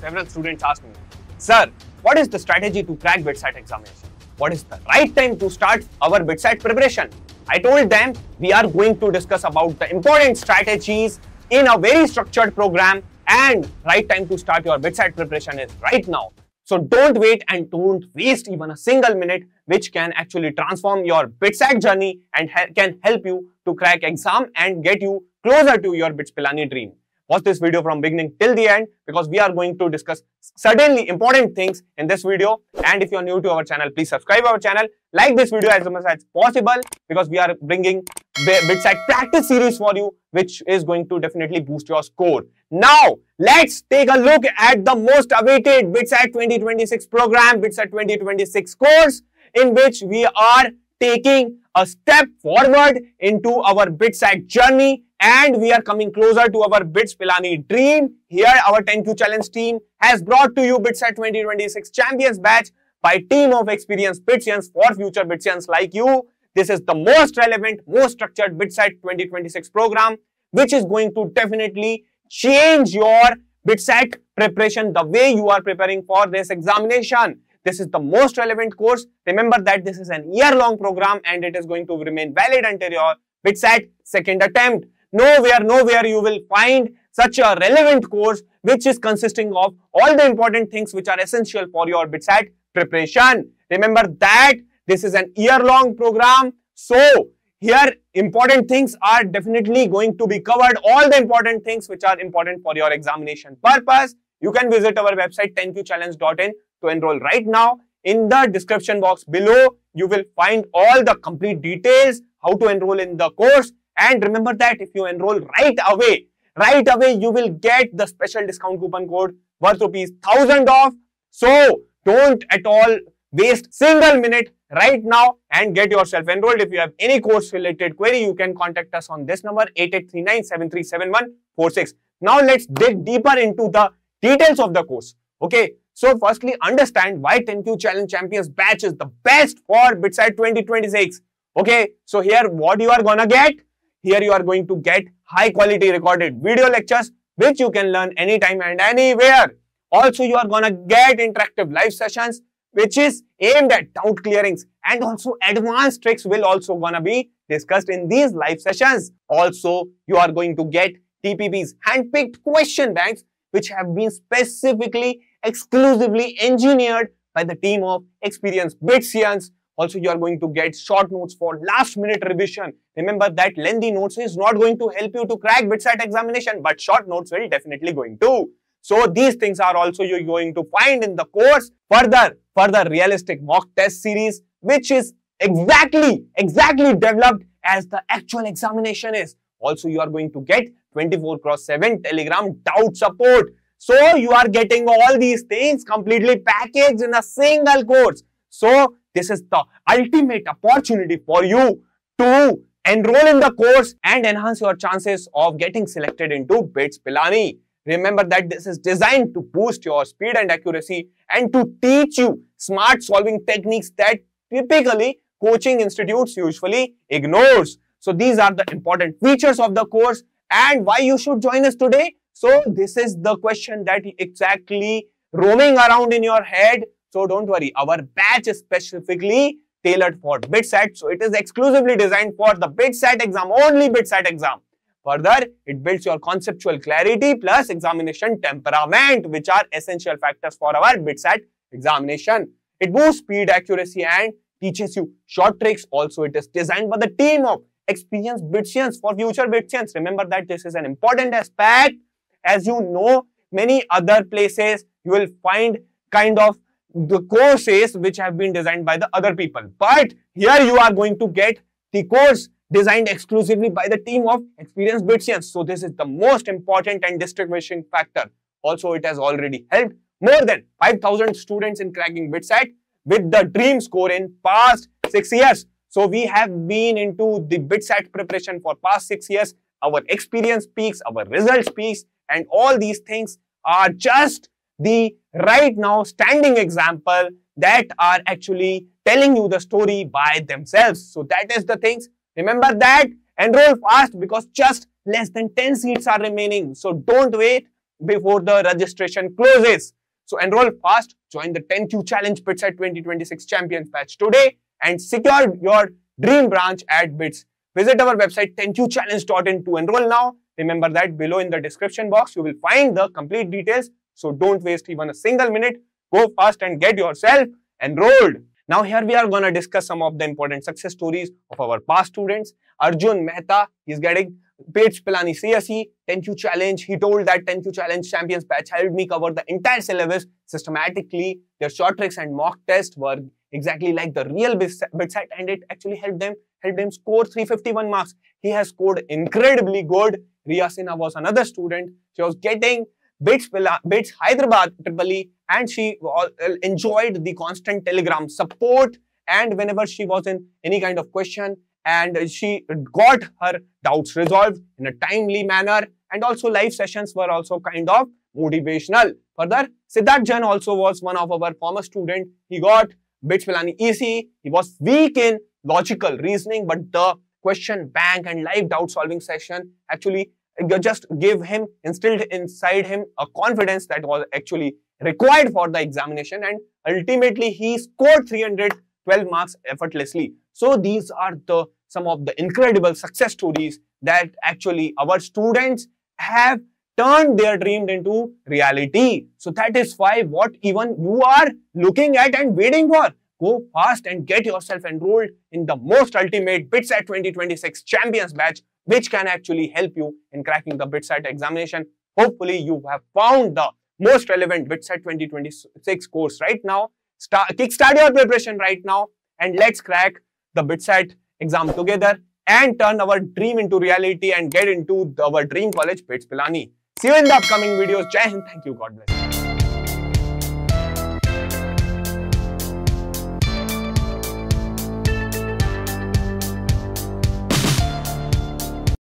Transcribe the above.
several students ask me, Sir, what is the strategy to crack BITSAT examination? What is the right time to start our BITSAT preparation? I told them we are going to discuss about the important strategies in a very structured program and right time to start your BITSAT preparation is right now. So don't wait and don't waste even a single minute which can actually transform your BITSAT journey and can help you to crack exam and get you closer to your BITS Pilani dream. Watch this video from beginning till the end because we are going to discuss certainly important things in this video. And if you are new to our channel, please subscribe our channel. Like this video as much as possible because we are bringing BITSAT practice series for you which is going to definitely boost your score. Now, let's take a look at the most awaited BITSAT 2026 program, BITSAT 2026 course in which we are taking a step forward into our BITSAT journey and we are coming closer to our BITS Pilani dream. Here our 10Q challenge team has brought to you BITSAT 2026 champions batch by team of experienced BITSians for future BITSians like you. This is the most relevant, most structured BITSAT 2026 program which is going to definitely change your BITSAT preparation the way you are preparing for this examination. This is the most relevant course. Remember that this is an year-long program and it is going to remain valid until your BITSAT second attempt. Nowhere, nowhere you will find such a relevant course which is consisting of all the important things which are essential for your BITSAT preparation. Remember that this is an year-long program. So, here important things are definitely going to be covered. All the important things which are important for your examination purpose. You can visit our website 10qchallenge.in to enroll right now. In the description box below, you will find all the complete details, how to enroll in the course and remember that if you enroll right away, right away you will get the special discount coupon code worth rupees 1000 off. So don't at all waste single minute right now and get yourself enrolled. If you have any course related query, you can contact us on this number 8839 Now let's dig deeper into the details of the course. Okay. So firstly, understand why 10Q Challenge Champions batch is the best for BITSAT 2026. Okay. So here what you are gonna get? Here you are going to get high quality recorded video lectures which you can learn anytime and anywhere. Also, you are gonna get interactive live sessions which is aimed at doubt clearings and also advanced tricks will also gonna be discussed in these live sessions. Also, you are going to get TPB's handpicked question banks which have been specifically, exclusively engineered by the team of experienced BITSians also, you are going to get short notes for last minute revision. Remember that lengthy notes is not going to help you to crack BITSAT examination, but short notes will definitely going to. So these things are also you're going to find in the course. Further, further realistic mock test series, which is exactly, exactly developed as the actual examination is. Also, you are going to get 24 cross 7 telegram doubt support. So you are getting all these things completely packaged in a single course. So this is the ultimate opportunity for you to enroll in the course and enhance your chances of getting selected into BITS Pilani. Remember that this is designed to boost your speed and accuracy and to teach you smart solving techniques that typically coaching institutes usually ignores. So these are the important features of the course and why you should join us today. So this is the question that exactly roaming around in your head so don't worry, our batch is specifically tailored for BITSAT. So it is exclusively designed for the BITSAT exam, only BITSAT exam. Further, it builds your conceptual clarity plus examination temperament, which are essential factors for our BITSAT examination. It boosts speed, accuracy, and teaches you short tricks. Also, it is designed by the team of experienced BITSians for future BITSians. Remember that this is an important aspect. As you know, many other places you will find kind of the courses which have been designed by the other people. But here you are going to get the course designed exclusively by the team of experienced BITSians. So this is the most important and distinguishing factor. Also, it has already helped more than 5,000 students in cracking BITSAT with the dream score in past six years. So we have been into the BITSAT preparation for past six years. Our experience speaks, our results speaks, and all these things are just the right now standing example that are actually telling you the story by themselves. So that is the things. Remember that enroll fast because just less than 10 seats are remaining. So don't wait. before the registration closes. So enroll fast, join the 10Q Challenge BITSAT 2026 Champions Batch today and secure your dream branch at BITS. Visit our website 10qchallenge.in to enroll now. Remember that below in the description box, you will find the complete details. So don't waste even a single minute. Go fast and get yourself enrolled. Now here we are going to discuss some of the important success stories of our past students. Arjun Mehta, is getting BITS Pilani CSE 10Q Challenge. He told that 10Q Challenge Champions batch helped me cover the entire syllabus systematically. Their short tricks and mock tests were exactly like the real BITSAT and it actually helped them helped him score 351 marks. He has scored incredibly good. Riya Sinha was another student. She was getting BITS, BITS Hyderabad Tripoli and she uh, enjoyed the constant telegram support and whenever she was in any kind of question and she got her doubts resolved in a timely manner and also live sessions were also kind of motivational. Further, Siddharth Jain also was one of our former student. He got BITS Pilani ECE. He was weak in logical reasoning, but the question bank and live doubt solving session actually just gave him, instilled inside him a confidence that was actually required for the examination and ultimately he scored 312 marks effortlessly. So these are the some of the incredible success stories that actually our students have turned their dream into reality. So that is why what even you are looking at and waiting for. Go fast and get yourself enrolled in the most ultimate BITSAT 2026 Champions Batch, which can actually help you in cracking the BITSAT examination. Hopefully, you have found the most relevant BITSAT 2026 course right now. Start, kickstart your preparation right now and let's crack the BITSAT exam together and turn our dream into reality and get into the, our dream college, BITS Pilani. See you in the upcoming videos. Jai Hind. Thank you. God bless.